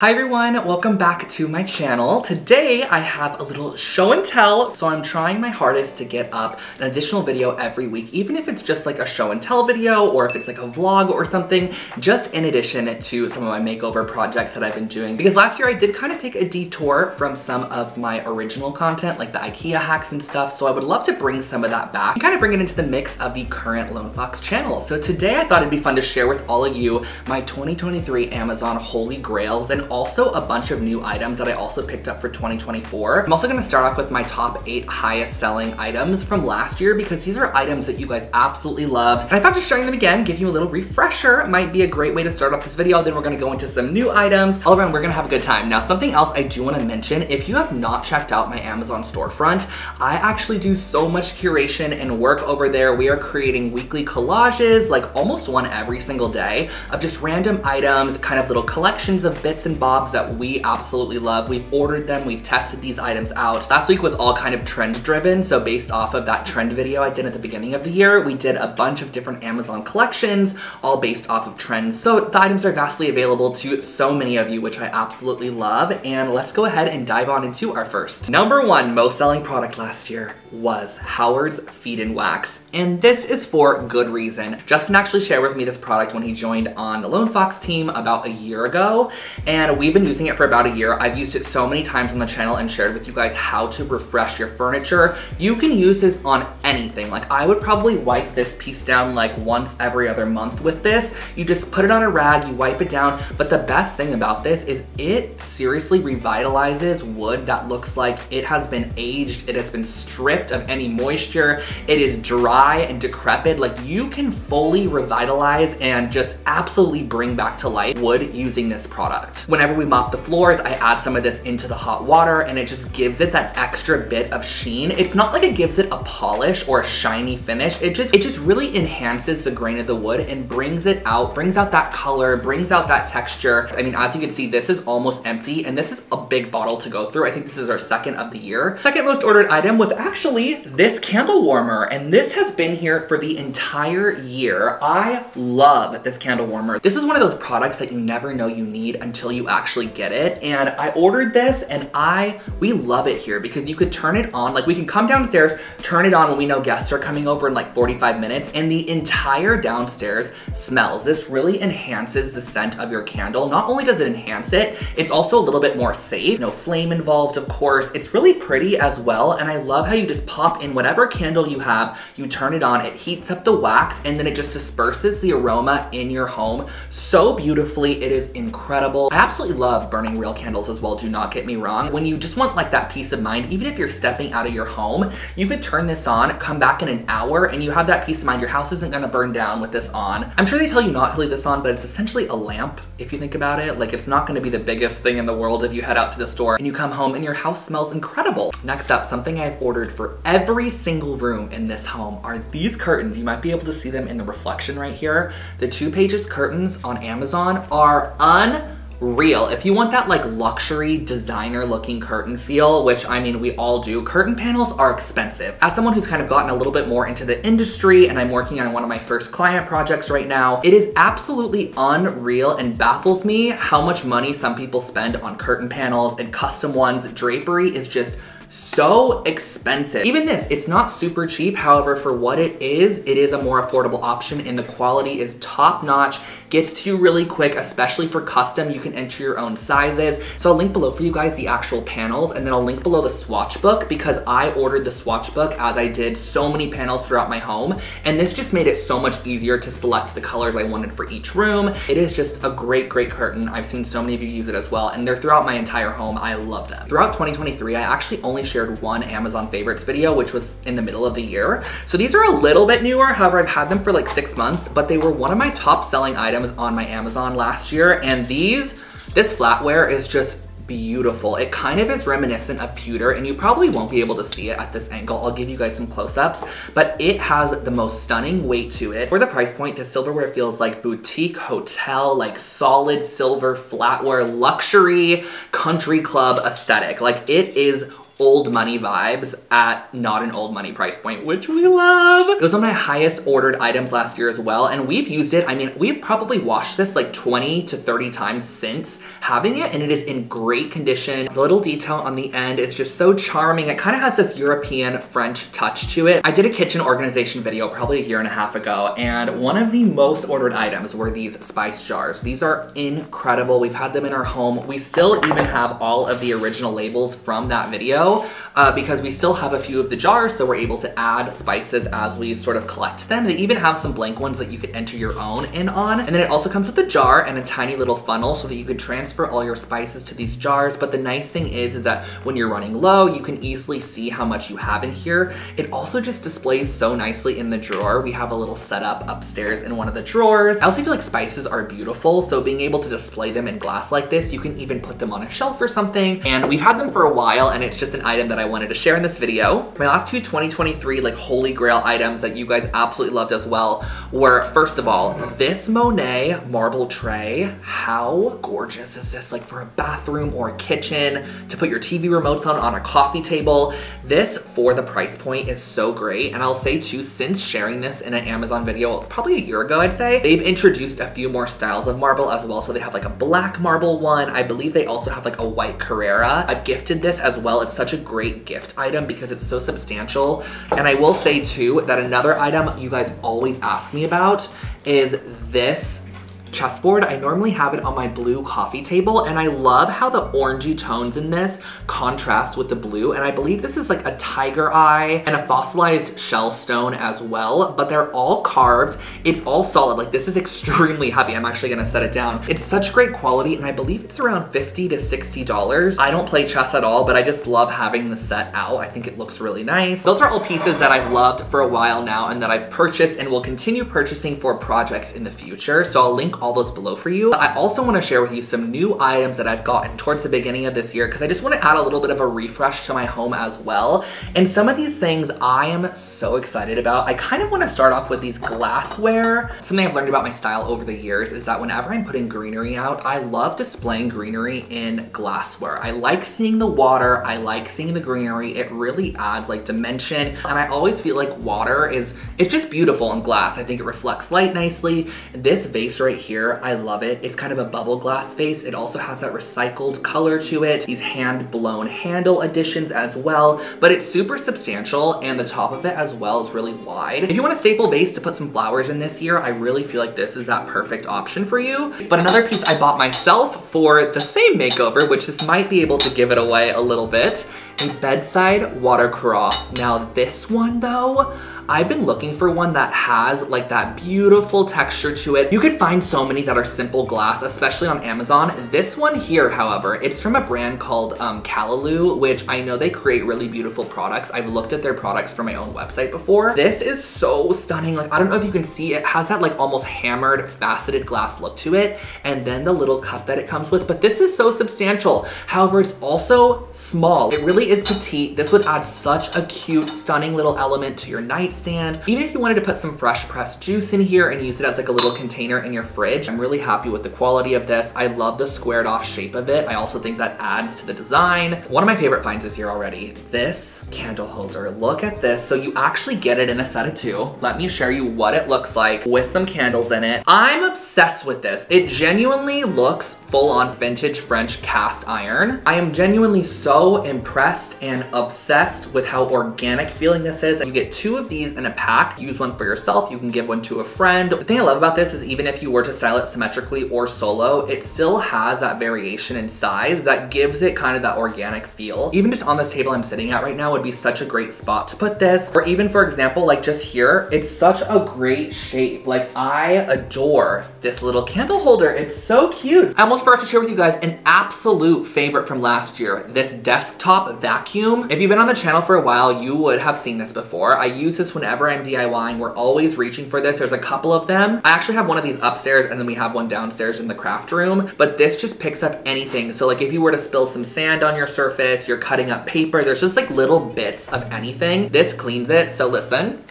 Hi everyone, welcome back to my channel. Today I have a little show and tell, so I'm trying my hardest to get up an additional video every week, even if it's just like a show and tell video or if it's like a vlog or something, just in addition to some of my makeover projects that I've been doing. Because last year I did kind of take a detour from some of my original content, like the IKEA hacks and stuff, so I would love to bring some of that back and kind of bring it into the mix of the current Lone Fox channel. So today I thought it'd be fun to share with all of you my 2023 Amazon Holy Grails and also a bunch of new items that I also picked up for 2024. I'm also gonna start off with my top eight highest selling items from last year because these are items that you guys absolutely loved. And I thought just sharing them again, give you a little refresher might be a great way to start off this video. Then we're gonna go into some new items. All around, we're gonna have a good time. Now, something else I do wanna mention, if you have not checked out my Amazon storefront, I actually do so much curation and work over there. We are creating weekly collages, like almost one every single day, of just random items, kind of little collections of bits and bobs that we absolutely love. We've ordered them, we've tested these items out. Last week was all kind of trend driven, so based off of that trend video I did at the beginning of the year, we did a bunch of different Amazon collections, all based off of trends. So the items are vastly available to so many of you, which I absolutely love, and let's go ahead and dive on into our first. Number one most selling product last year was Howard's Feed and Wax, and this is for good reason. Justin actually shared with me this product when he joined on the Lone Fox team about a year ago, and we've been using it for about a year. I've used it so many times on the channel and shared with you guys how to refresh your furniture. You can use this on anything. Like I would probably wipe this piece down like once every other month with this. You just put it on a rag, you wipe it down. But the best thing about this is it seriously revitalizes wood that looks like it has been aged, it has been stripped of any moisture, it is dry and decrepit. Like you can fully revitalize and just absolutely bring back to life wood using this product. Whenever we mop the floors, I add some of this into the hot water and it just gives it that extra bit of sheen. It's not like it gives it a polish or a shiny finish. It just, it just really enhances the grain of the wood and brings it out, brings out that color, brings out that texture. I mean, as you can see, this is almost empty and this is a big bottle to go through. I think this is our second of the year. Second most ordered item was actually this candle warmer and this has been here for the entire year. I love this candle warmer. This is one of those products that you never know you need until you actually get it. And I ordered this and I, we love it here because you could turn it on, like we can come downstairs, turn it on when we know guests are coming over in like 45 minutes and the entire downstairs smells. This really enhances the scent of your candle. Not only does it enhance it, it's also a little bit more safe. No flame involved, of course. It's really pretty as well. And I love how you just pop in whatever candle you have, you turn it on, it heats up the wax, and then it just disperses the aroma in your home so beautifully. It is incredible. I absolutely love burning real candles as well, do not get me wrong. When you just want like that peace of mind, even if you're stepping out of your home, you could turn this on, come back in an hour, and you have that peace of mind. Your house isn't gonna burn down with this on. I'm sure they tell you not to leave this on, but it's essentially a lamp if you think about it. Like it's not gonna be the biggest thing in the world if you head out to the store and you come home and your house smells incredible. Next up, something I've ordered for every single room in this home are these curtains. You might be able to see them in the reflection right here. The two pages curtains on Amazon are un real. If you want that like luxury designer looking curtain feel, which I mean we all do, curtain panels are expensive. As someone who's kind of gotten a little bit more into the industry and I'm working on one of my first client projects right now, it is absolutely unreal and baffles me how much money some people spend on curtain panels and custom ones. Drapery is just so expensive. Even this, it's not super cheap. However, for what it is, it is a more affordable option and the quality is top notch, gets to you really quick, especially for custom. You can enter your own sizes. So I'll link below for you guys the actual panels and then I'll link below the swatch book because I ordered the swatch book as I did so many panels throughout my home. And this just made it so much easier to select the colors I wanted for each room. It is just a great, great curtain. I've seen so many of you use it as well and they're throughout my entire home. I love them. Throughout 2023, I actually only shared one Amazon favorites video, which was in the middle of the year. So these are a little bit newer. However, I've had them for like six months, but they were one of my top selling items on my Amazon last year. And these, this flatware is just beautiful. It kind of is reminiscent of pewter and you probably won't be able to see it at this angle. I'll give you guys some close-ups, but it has the most stunning weight to it. For the price point, the silverware feels like boutique hotel, like solid silver flatware, luxury country club aesthetic. Like it is old money vibes at not an old money price point, which we love. It was one of my highest ordered items last year as well, and we've used it. I mean, we've probably washed this like 20 to 30 times since having it, and it is in great condition. The little detail on the end is just so charming. It kind of has this European French touch to it. I did a kitchen organization video probably a year and a half ago, and one of the most ordered items were these spice jars. These are incredible. We've had them in our home. We still even have all of the original labels from that video show uh, because we still have a few of the jars, so we're able to add spices as we sort of collect them. They even have some blank ones that you could enter your own in on. And then it also comes with a jar and a tiny little funnel so that you could transfer all your spices to these jars. But the nice thing is, is that when you're running low, you can easily see how much you have in here. It also just displays so nicely in the drawer. We have a little setup upstairs in one of the drawers. I also feel like spices are beautiful, so being able to display them in glass like this, you can even put them on a shelf or something. And we've had them for a while, and it's just an item that I wanted to share in this video. My last two 2023 like holy grail items that you guys absolutely loved as well were, first of all, this Monet marble tray. How gorgeous is this? Like for a bathroom or a kitchen, to put your TV remotes on on a coffee table. This, for the price point, is so great. And I'll say too, since sharing this in an Amazon video, probably a year ago, I'd say, they've introduced a few more styles of marble as well. So they have like a black marble one. I believe they also have like a white Carrera. I've gifted this as well. It's such a gift item because it's so substantial. And I will say too, that another item you guys always ask me about is this chessboard. I normally have it on my blue coffee table and I love how the orangey tones in this contrast with the blue and I believe this is like a tiger eye and a fossilized shell stone as well, but they're all carved. It's all solid. Like this is extremely heavy. I'm actually gonna set it down. It's such great quality and I believe it's around 50 to $60. I don't play chess at all, but I just love having the set out. I think it looks really nice. Those are all pieces that I've loved for a while now and that I've purchased and will continue purchasing for projects in the future. So I'll link all those below for you. I also wanna share with you some new items that I've gotten towards the beginning of this year because I just wanna add a little bit of a refresh to my home as well. And some of these things I am so excited about. I kind of wanna start off with these glassware. Something I've learned about my style over the years is that whenever I'm putting greenery out, I love displaying greenery in glassware. I like seeing the water, I like seeing the greenery. It really adds like dimension. And I always feel like water is, it's just beautiful in glass. I think it reflects light nicely. This vase right here here. I love it. It's kind of a bubble glass face. It also has that recycled color to it. These hand blown handle additions as well, but it's super substantial and the top of it as well is really wide. If you want a staple vase to put some flowers in this year, I really feel like this is that perfect option for you. But another piece I bought myself for the same makeover, which this might be able to give it away a little bit, a bedside water carafe. Now this one though, I've been looking for one that has like that beautiful texture to it. You could find so many that are simple glass, especially on Amazon. This one here, however, it's from a brand called um, Kalalou, which I know they create really beautiful products. I've looked at their products from my own website before. This is so stunning. Like, I don't know if you can see, it has that like almost hammered faceted glass look to it. And then the little cup that it comes with, but this is so substantial. However, it's also small. It really is petite. This would add such a cute, stunning little element to your night stand. Even if you wanted to put some fresh pressed juice in here and use it as like a little container in your fridge, I'm really happy with the quality of this. I love the squared off shape of it. I also think that adds to the design. One of my favorite finds this year already, this candle holder. Look at this. So you actually get it in a set of two. Let me show you what it looks like with some candles in it. I'm obsessed with this. It genuinely looks full on vintage French cast iron. I am genuinely so impressed and obsessed with how organic feeling this is. You get two of these in a pack. Use one for yourself, you can give one to a friend. The thing I love about this is even if you were to style it symmetrically or solo, it still has that variation in size that gives it kind of that organic feel. Even just on this table I'm sitting at right now would be such a great spot to put this. Or even for example, like just here, it's such a great shape. Like I adore this little candle holder. It's so cute. I almost forgot to share with you guys an absolute favorite from last year, this desktop vacuum. If you've been on the channel for a while, you would have seen this before. I use this whenever I'm DIYing. We're always reaching for this. There's a couple of them. I actually have one of these upstairs and then we have one downstairs in the craft room, but this just picks up anything. So like if you were to spill some sand on your surface, you're cutting up paper, there's just like little bits of anything. This cleans it. So listen.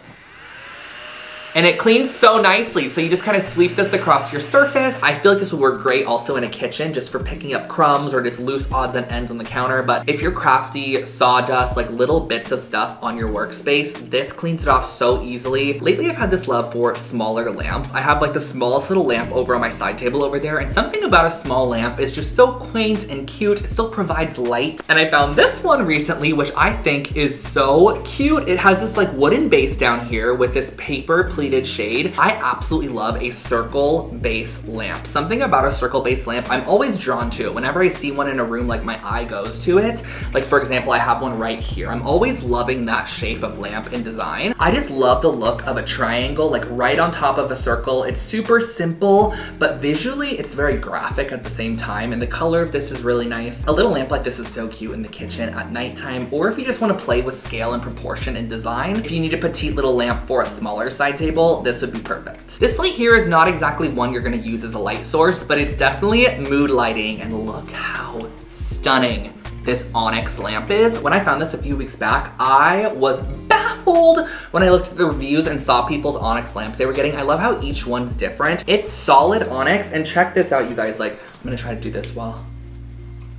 And it cleans so nicely. So you just kind of sweep this across your surface. I feel like this would work great also in a kitchen just for picking up crumbs or just loose odds and ends on the counter. But if you're crafty, sawdust, like little bits of stuff on your workspace, this cleans it off so easily. Lately, I've had this love for smaller lamps. I have like the smallest little lamp over on my side table over there. And something about a small lamp is just so quaint and cute. It still provides light. And I found this one recently, which I think is so cute. It has this like wooden base down here with this paper pleated shade. I absolutely love a circle base lamp. Something about a circle base lamp I'm always drawn to. Whenever I see one in a room, like my eye goes to it. Like for example, I have one right here. I'm always loving that shape of lamp in design. I just love the look of a triangle, like right on top of a circle. It's super simple, but visually it's very graphic at the same time. And the color of this is really nice. A little lamp like this is so cute in the kitchen at nighttime, or if you just want to play with scale and proportion and design. If you need a petite little lamp for a smaller side table, this would be perfect. This light here is not exactly one you're gonna use as a light source, but it's definitely mood lighting and look how stunning this onyx lamp is. When I found this a few weeks back, I was baffled when I looked at the reviews and saw people's onyx lamps they were getting. I love how each one's different. It's solid onyx and check this out you guys. Like, I'm gonna try to do this while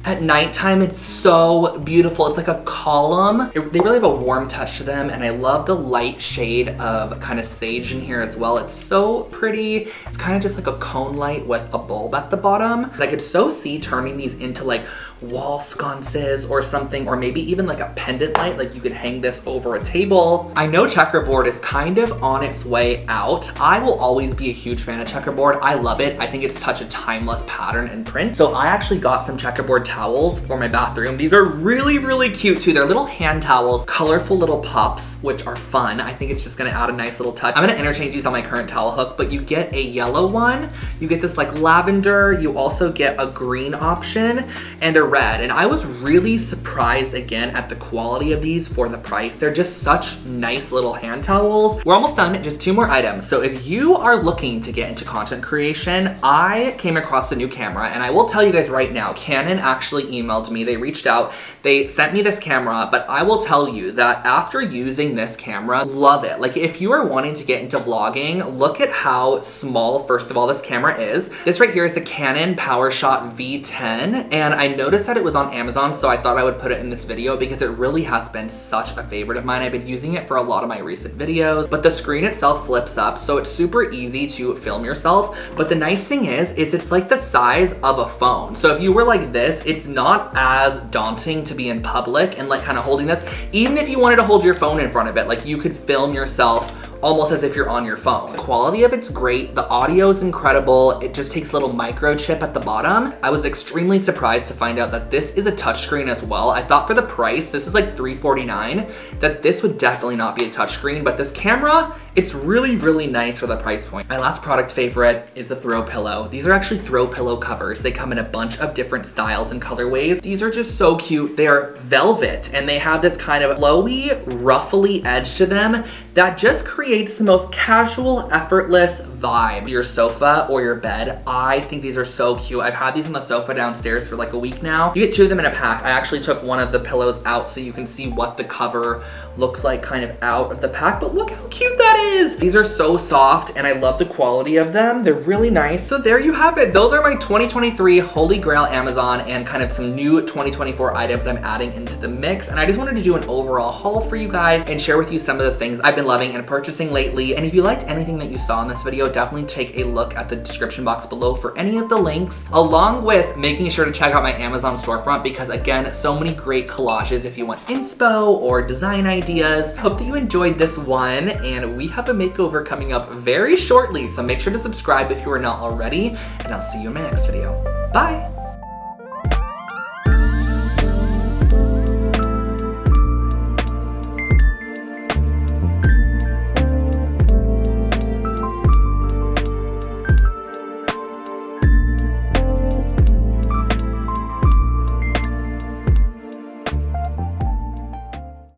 at nighttime, it's so beautiful. It's like a column. It, they really have a warm touch to them and I love the light shade of kind of sage in here as well. It's so pretty. It's kind of just like a cone light with a bulb at the bottom. I could so see turning these into like wall sconces or something, or maybe even like a pendant light, like you could hang this over a table. I know checkerboard is kind of on its way out. I will always be a huge fan of checkerboard. I love it. I think it's such a timeless pattern and print. So I actually got some checkerboard towels for my bathroom. These are really, really cute too. They're little hand towels, colorful little pups, which are fun. I think it's just gonna add a nice little touch. I'm gonna interchange these on my current towel hook, but you get a yellow one, you get this like lavender, you also get a green option, and a red. And I was really surprised again at the quality of these for the price. They're just such nice little hand towels. We're almost done, just two more items. So if you are looking to get into content creation, I came across a new camera and I will tell you guys right now, Canon actually emailed me, they reached out, they sent me this camera, but I will tell you that after using this camera, love it. Like if you are wanting to get into vlogging, look at how small, first of all, this camera is. This right here is a Canon PowerShot V10, and I noticed that it was on Amazon, so I thought I would put it in this video because it really has been such a favorite of mine. I've been using it for a lot of my recent videos, but the screen itself flips up, so it's super easy to film yourself. But the nice thing is, is it's like the size of a phone. So if you were like this, it's not as daunting to be in public and like kind of holding this. Even if you wanted to hold your phone in front of it, like you could film yourself almost as if you're on your phone. The quality of it's great, the audio is incredible, it just takes a little microchip at the bottom. I was extremely surprised to find out that this is a touchscreen as well. I thought for the price, this is like 349, that this would definitely not be a touchscreen, but this camera, it's really, really nice for the price point. My last product favorite is a throw pillow. These are actually throw pillow covers. They come in a bunch of different styles and colorways. These are just so cute. They are velvet and they have this kind of flowy, ruffly edge to them that just creates the most casual, effortless vibe. Your sofa or your bed, I think these are so cute. I've had these on the sofa downstairs for like a week now. You get two of them in a pack. I actually took one of the pillows out so you can see what the cover looks like kind of out of the pack, but look how cute that is. These are so soft and I love the quality of them. They're really nice. So there you have it. Those are my 2023 Holy Grail Amazon and kind of some new 2024 items I'm adding into the mix. And I just wanted to do an overall haul for you guys and share with you some of the things I've been loving and purchasing lately. And if you liked anything that you saw in this definitely take a look at the description box below for any of the links, along with making sure to check out my Amazon storefront because again, so many great collages if you want inspo or design ideas. Hope that you enjoyed this one and we have a makeover coming up very shortly, so make sure to subscribe if you are not already and I'll see you in my next video. Bye!